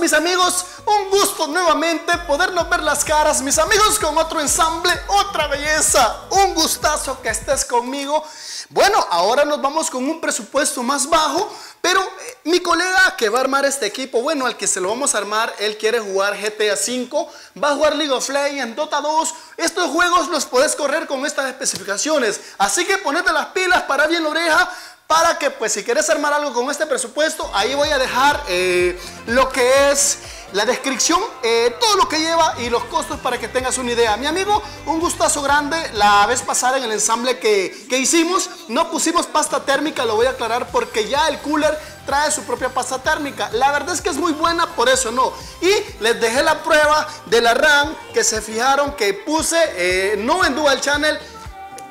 mis amigos, un gusto nuevamente podernos ver las caras, mis amigos, con otro ensamble, otra belleza, un gustazo que estés conmigo. Bueno, ahora nos vamos con un presupuesto más bajo, pero eh, mi colega que va a armar este equipo, bueno, al que se lo vamos a armar, él quiere jugar GTA V, va a jugar League of Legends, Dota 2, estos juegos los puedes correr con estas especificaciones, así que ponete las pilas para bien la oreja, para que pues si quieres armar algo con este presupuesto, ahí voy a dejar eh, lo que es la descripción, eh, todo lo que lleva y los costos para que tengas una idea. Mi amigo, un gustazo grande. La vez pasada en el ensamble que, que hicimos, no pusimos pasta térmica, lo voy a aclarar porque ya el cooler trae su propia pasta térmica. La verdad es que es muy buena, por eso no. Y les dejé la prueba de la RAM que se fijaron que puse, eh, no en Dual Channel,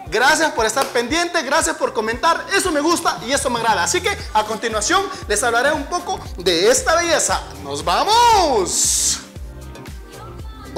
Gracias por estar pendiente, gracias por comentar, eso me gusta y eso me agrada. Así que a continuación les hablaré un poco de esta belleza. ¡Nos vamos!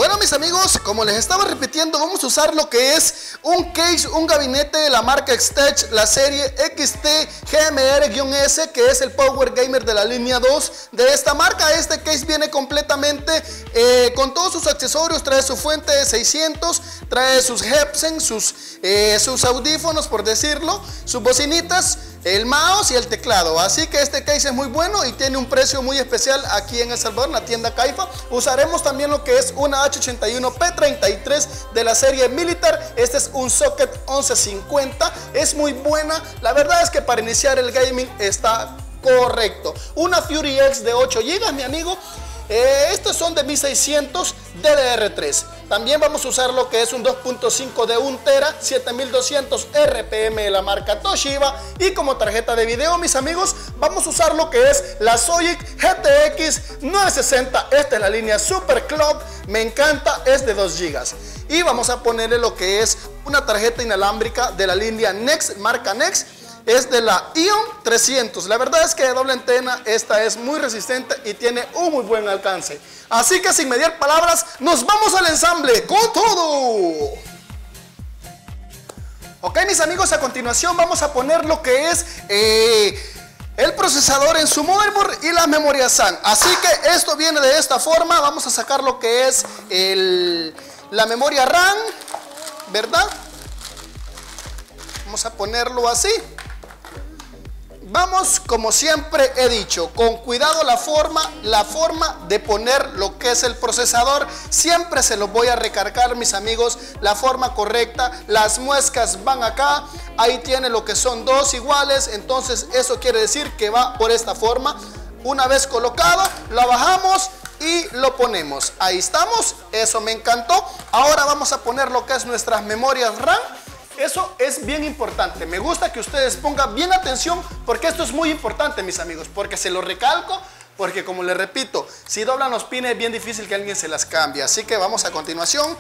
Bueno mis amigos, como les estaba repitiendo, vamos a usar lo que es un case, un gabinete de la marca Xtech, la serie XT GMR-S, que es el Power Gamer de la línea 2 de esta marca. Este case viene completamente eh, con todos sus accesorios, trae su fuente de 600, trae sus Hepsen, sus, eh, sus audífonos por decirlo, sus bocinitas, el mouse y el teclado. Así que este case es muy bueno y tiene un precio muy especial aquí en El Salvador, en la tienda Caifa. Usaremos también lo que es una H81P33 de la serie Militar. Este es un socket 1150. Es muy buena. La verdad es que para iniciar el gaming está correcto. Una Fury X de 8 GB, mi amigo. Eh, estos son de 1600 DDR3. También vamos a usar lo que es un 2.5 de 1 tera, 7200 RPM de la marca Toshiba. Y como tarjeta de video, mis amigos, vamos a usar lo que es la Sojic GTX 960. Esta es la línea Super Club. Me encanta, es de 2 GB. Y vamos a ponerle lo que es una tarjeta inalámbrica de la línea Next, marca Next es de la Ion 300. La verdad es que de doble antena esta es muy resistente y tiene un muy buen alcance. Así que sin mediar palabras, nos vamos al ensamble con todo. Ok mis amigos, a continuación vamos a poner lo que es eh, el procesador en su motherboard y la memoria SAN. Así que esto viene de esta forma. Vamos a sacar lo que es la memoria RAM, ¿verdad? Vamos a ponerlo así. Vamos, como siempre he dicho, con cuidado la forma, la forma de poner lo que es el procesador. Siempre se lo voy a recargar, mis amigos, la forma correcta. Las muescas van acá, ahí tiene lo que son dos iguales, entonces eso quiere decir que va por esta forma. Una vez colocado, lo bajamos y lo ponemos. Ahí estamos, eso me encantó. Ahora vamos a poner lo que es nuestras memorias RAM eso es bien importante. Me gusta que ustedes pongan bien atención porque esto es muy importante, mis amigos. Porque se lo recalco, porque como les repito, si doblan los pines es bien difícil que alguien se las cambie. Así que vamos a continuación.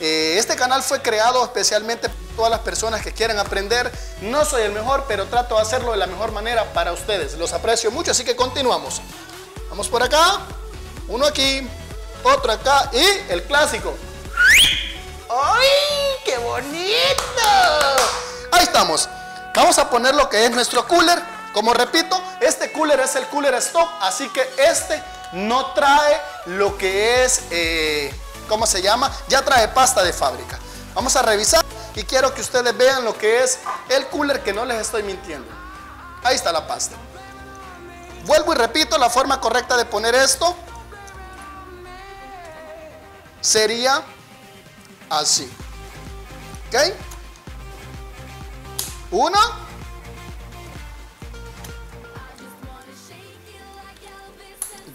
Eh, este canal fue creado especialmente para todas las personas que quieren aprender. No soy el mejor, pero trato de hacerlo de la mejor manera para ustedes. Los aprecio mucho, así que continuamos. Vamos por acá, uno aquí, otro acá y el clásico. ¡Ay, qué bonito! Ahí estamos. Vamos a poner lo que es nuestro cooler. Como repito, este cooler es el cooler stock, así que este no trae lo que es, eh, ¿cómo se llama? Ya trae pasta de fábrica. Vamos a revisar y quiero que ustedes vean lo que es el cooler, que no les estoy mintiendo. Ahí está la pasta. Vuelvo y repito, la forma correcta de poner esto sería así. ¿Ok? Una.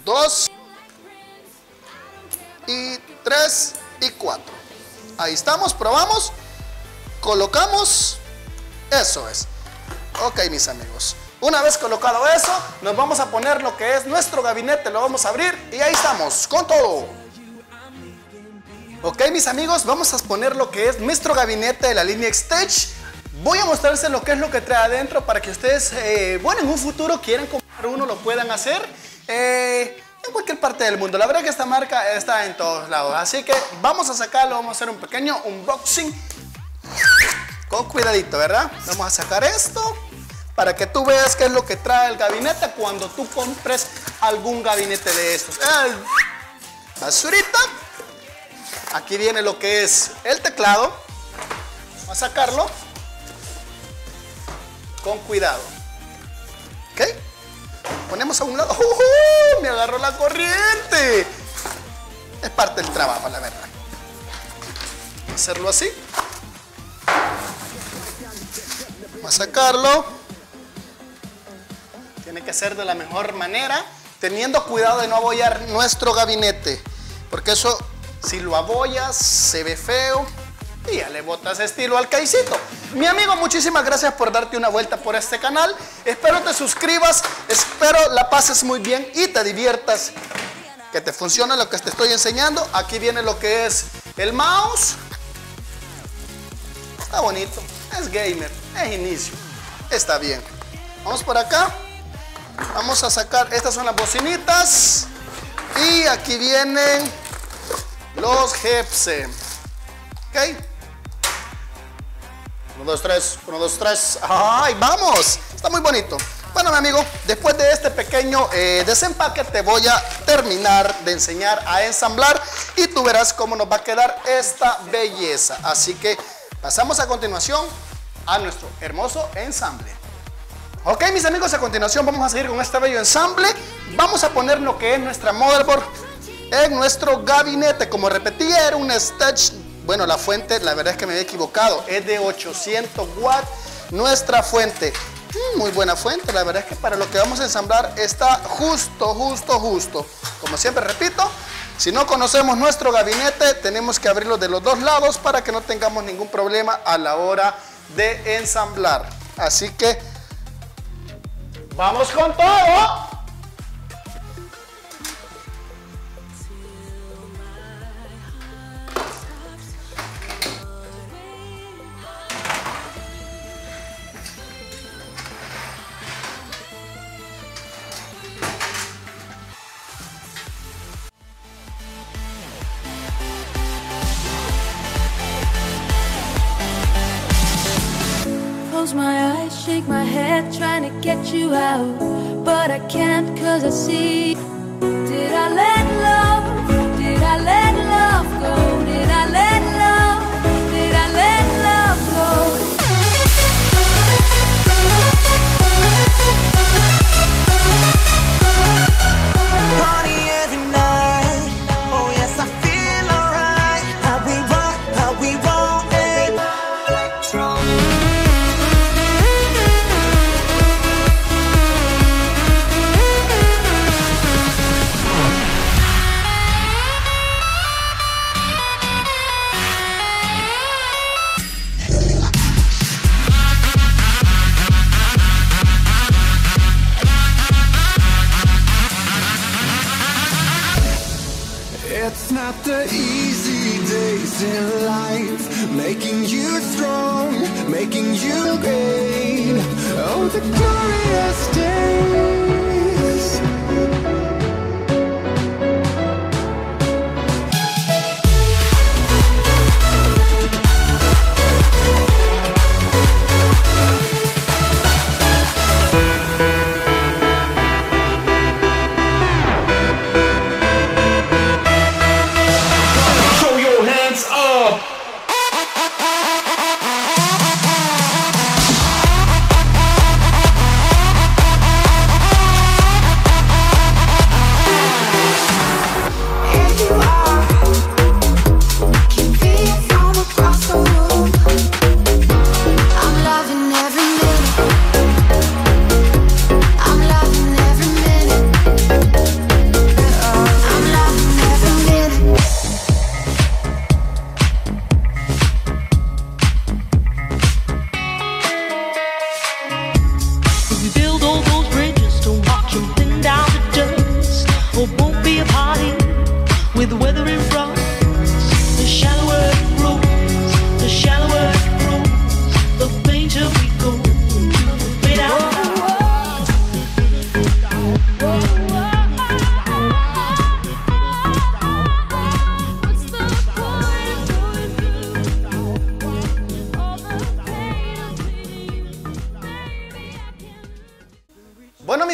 Dos. Y tres y cuatro. Ahí estamos, probamos. Colocamos. Eso es. Ok, mis amigos. Una vez colocado eso, nos vamos a poner lo que es nuestro gabinete, lo vamos a abrir y ahí estamos, con todo. Ok, mis amigos, vamos a poner lo que es nuestro gabinete de la línea Xtech. Voy a mostrarse lo que es lo que trae adentro para que ustedes, eh, bueno, en un futuro quieran comprar uno, lo puedan hacer. Eh, en cualquier parte del mundo. La verdad que esta marca está en todos lados. Así que vamos a sacarlo, vamos a hacer un pequeño unboxing. Con cuidadito, ¿verdad? Vamos a sacar esto. para que tú veas qué es lo que trae el gabinete cuando tú compres algún gabinete de estos. basurita. Aquí viene lo que es el teclado. Vamos a sacarlo con cuidado. ¿Ok? Ponemos a un lado. ¡Uh! Me agarró la corriente. Es parte del trabajo, la verdad. Hacerlo así. Vamos a sacarlo. Tiene que ser de la mejor manera, teniendo cuidado de no abollar nuestro gabinete. Porque eso, si lo abollas, se ve feo y ya le botas estilo al caicito. Mi amigo, muchísimas gracias por darte una vuelta por este canal. Espero te suscribas, espero la pases muy bien y te diviertas. Que te funcione lo que te estoy enseñando. Aquí viene lo que es el mouse. Está bonito, es gamer, es inicio. Está bien. Vamos por acá. Vamos a sacar, estas son las bocinitas. Y aquí vienen los Gepse. ¿Ok? 1, 2, 3, 1, 2, 3. ¡Ay, vamos! Está muy bonito. Bueno, mi amigo, después de este pequeño eh, desempaque te voy a terminar de enseñar a ensamblar y tú verás cómo nos va a quedar esta belleza. Así que pasamos a continuación a nuestro hermoso ensamble. Ok, mis amigos, a continuación vamos a seguir con este bello ensamble. Vamos a poner lo que es nuestra motherboard en nuestro gabinete. Como repetí, era un Stage bueno, la fuente, la verdad es que me había equivocado. Es de 800 watts nuestra fuente. Mm, muy buena fuente, la verdad es que para lo que vamos a ensamblar está justo, justo, justo. Como siempre repito, si no conocemos nuestro gabinete, tenemos que abrirlo de los dos lados para que no tengamos ningún problema a la hora de ensamblar. Así que, ¡vamos con todo! Close my eyes, shake my head, trying to get you out. But I can't cause I see. Did I let in life, making you strong, making you great. Oh, the glorious days.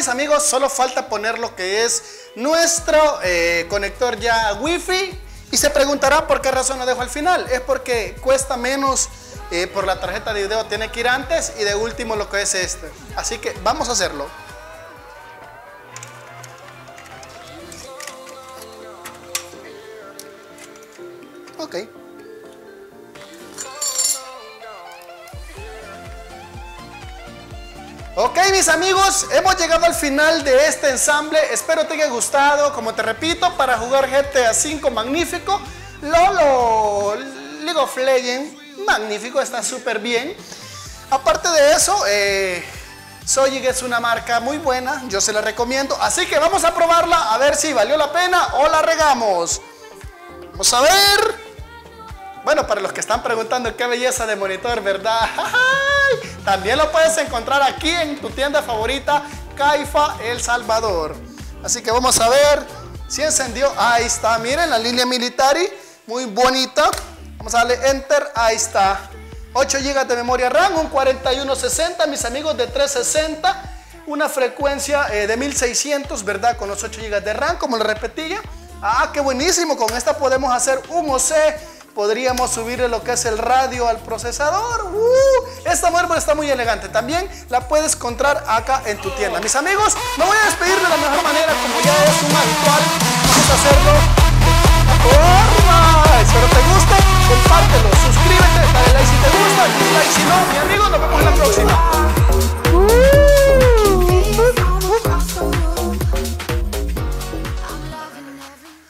Amigos, solo falta poner lo que es nuestro eh, conector ya Wi-Fi. Y se preguntarán por qué razón lo dejo al final. Es porque cuesta menos eh, por la tarjeta de video, tiene que ir antes. Y de último lo que es este. Así que vamos a hacerlo. Ok. Ok, mis amigos, hemos llegado al final de este ensamble. Espero te haya gustado. Como te repito, para jugar GTA V magnífico. Lolo, League of Legends, magnífico, está súper bien. Aparte de eso, eh, Sojig es una marca muy buena, yo se la recomiendo. Así que vamos a probarla a ver si valió la pena o la regamos. Vamos a ver. Bueno, para los que están preguntando qué belleza de monitor, ¿verdad? ¡Ay! También lo puedes encontrar aquí en tu tienda favorita, Caifa El Salvador. Así que vamos a ver si encendió. Ahí está, miren la línea Militari, muy bonita. Vamos a darle Enter, ahí está. 8 GB de memoria RAM, un 4160, mis amigos de 360. Una frecuencia eh, de 1600, ¿verdad? Con los 8 GB de RAM, como lo repetía. Ah, qué buenísimo. Con esta podemos hacer un OC podríamos subirle lo que es el radio al procesador. Uh, esta mueble está muy elegante. También la puedes encontrar acá en tu tienda. Mis amigos, me voy a despedir de la mejor manera, como ya es un habitual. Vamos a hacerlo forma. Espero te guste. Compártelo, suscríbete, dale like si te gusta, dislike si no. Mi amigo, nos vemos en la próxima.